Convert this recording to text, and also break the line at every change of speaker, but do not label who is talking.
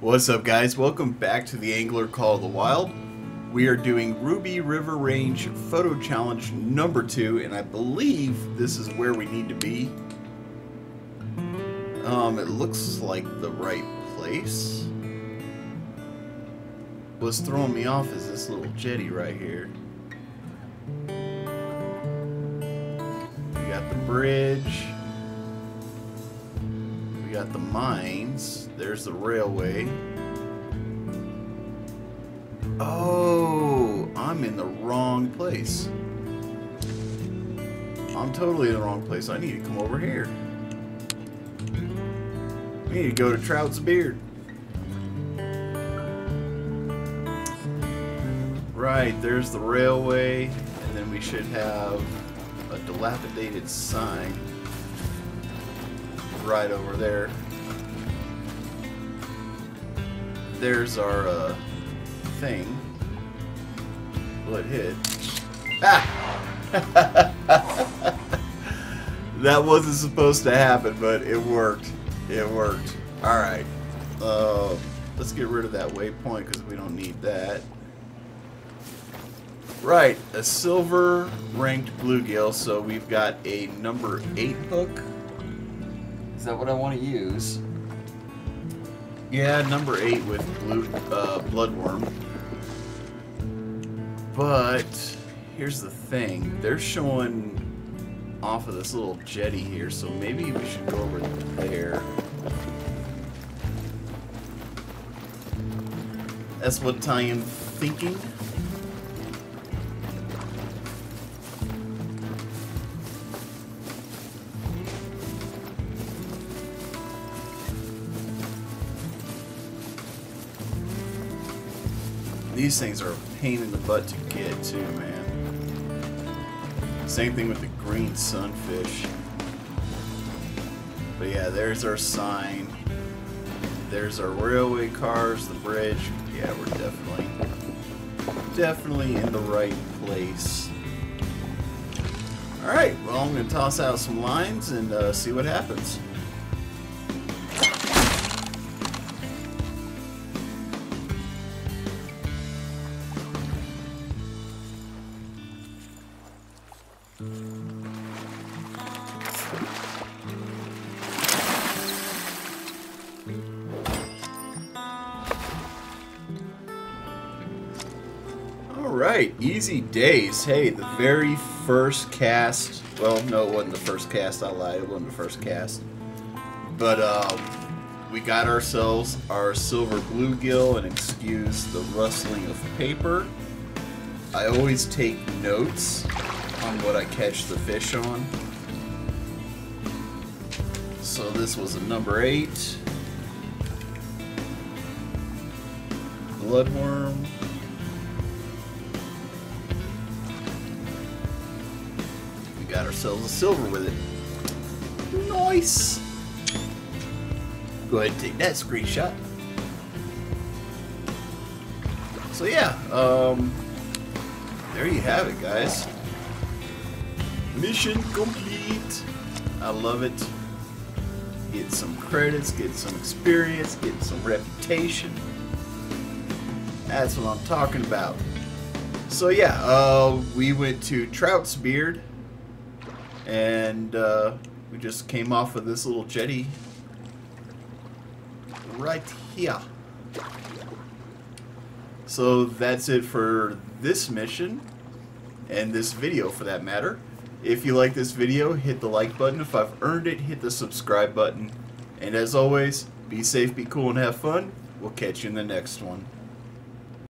What's up guys? Welcome back to the Angler Call of the Wild. We are doing Ruby River Range Photo Challenge number 2 and I believe this is where we need to be. Um, it looks like the right place. What's throwing me off is this little jetty right here. We got the bridge. Got the mines. There's the railway. Oh, I'm in the wrong place. I'm totally in the wrong place. I need to come over here. We need to go to Trout's Beard. Right, there's the railway, and then we should have a dilapidated sign right over there. There's our uh, thing. It hit? Ah! that wasn't supposed to happen, but it worked. It worked. Alright. Uh, let's get rid of that waypoint because we don't need that. Right, a silver ranked bluegill, so we've got a number 8 hook. That what I want to use? Yeah, number 8 with blue uh, bloodworm. But here's the thing, they're showing off of this little jetty here, so maybe we should go over there. That's what I am thinking. These things are a pain in the butt to get too, man. Same thing with the green sunfish. But yeah, there's our sign. There's our railway cars, the bridge. Yeah, we're definitely, definitely in the right place. Alright, well I'm going to toss out some lines and uh, see what happens. Alright, easy days. Hey, the very first cast. Well, no, it wasn't the first cast. I lied. It wasn't the first cast. But um, we got ourselves our silver bluegill, and excuse the rustling of paper. I always take notes on what I catch the fish on. So this was a number eight. Bloodworm. We got ourselves a silver with it. Nice. Go ahead and take that screenshot. So yeah, um, there you have it, guys. Mission complete. I love it. Get some credits, get some experience, get some reputation. That's what I'm talking about. So yeah, uh, we went to Trout's Beard, and uh, we just came off of this little jetty right here. So that's it for this mission, and this video for that matter. If you like this video, hit the like button. If I've earned it, hit the subscribe button. And as always, be safe, be cool, and have fun. We'll catch you in the next one.